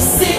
você.